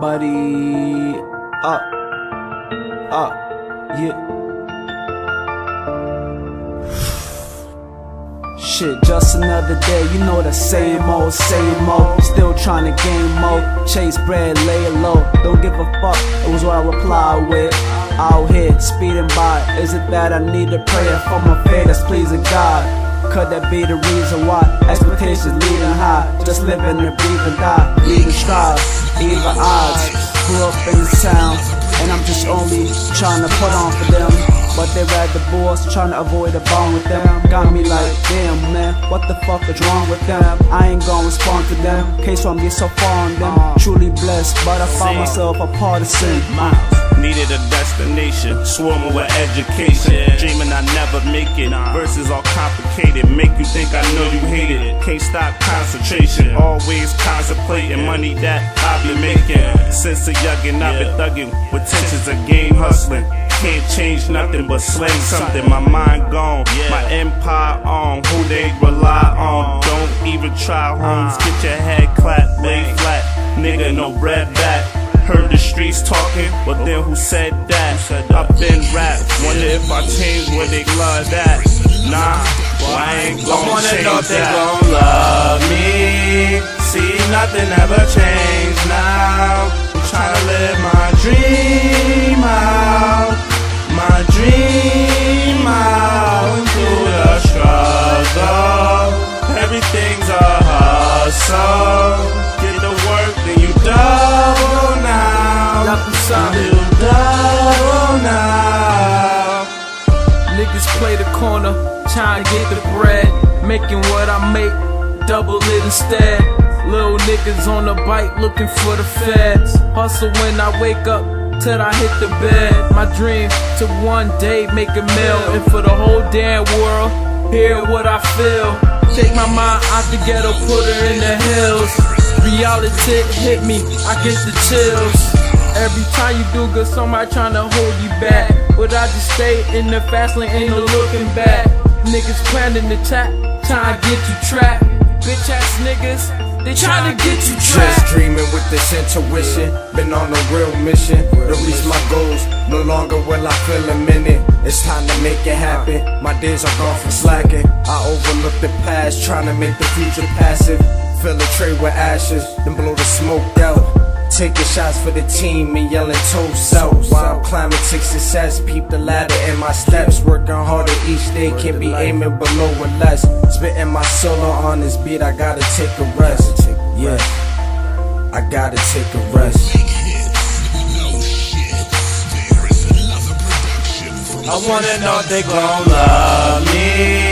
buddy. Up, up, yeah. Shit, just another day, you know the same old, same old. Still trying to gain more, chase bread, lay low. Don't give a fuck, it was what I replied with. Out here, speeding by. Is it that I need a prayer for my faith that's pleasing God? Could that be the reason why expectations leading high? Just living and breathing, die, leaving strive, even odds. Grew up in this town, and I'm just only trying to put on for them. But they rather boys trying to avoid a bond with them. Got me like, damn man, what the fuck is wrong with them? I ain't gonna respond to them. Case why I'm so far on them. Truly blessed, but I found myself a partisan. Needed a destination, swarming with education. Dreaming I never make it. Verses all complicated, make you think I know you hate it. Can't stop concentration, always contemplating money that I've been making. Since a youngin', I've been thugging with tensions of game hustling. Can't change nothing but slang something. My mind gone, my empire on. Who they rely on? Don't even try, homes. Get your head clapped, lay flat. Nigga, no bread back. Heard the streets talking, but then who said that? I've been rap. Wonder if I change where they love that. Nah, well, I ain't gon' I wanna change know if they that. gon' love me. See, nothing ever changed Niggas play the corner, trying to get the bread. Making what I make, double it instead. Little niggas on the bike looking for the feds. Hustle when I wake up till I hit the bed. My dream to one day make a meal. And for the whole damn world, hear what I feel. Take my mind out the ghetto, put her in the hills. Reality hit me, I get the chills. Every time you do good, somebody trying to hold you back. But I just stay in the fast lane, ain't no looking back. Niggas planning the chat, tryna get you trapped. Bitch ass niggas, they tryna get you Just trapped. dreaming with this intuition. Been on a real mission to reach my goals. No longer will I feel a minute. It's time to make it happen. Uh. My days are gone from slacking. I overlook the past, trying to make the future passive. Fill a tray with ashes, then blow the smoke out. Taking shots for the team and yelling toast out While I'm climbing to success, peep the ladder in my steps. Working harder each day, can't be aiming below or less. Spitting my solo on this beat, I gotta take a rest. Yeah, I gotta take a rest. I wanna know if they gon' love me.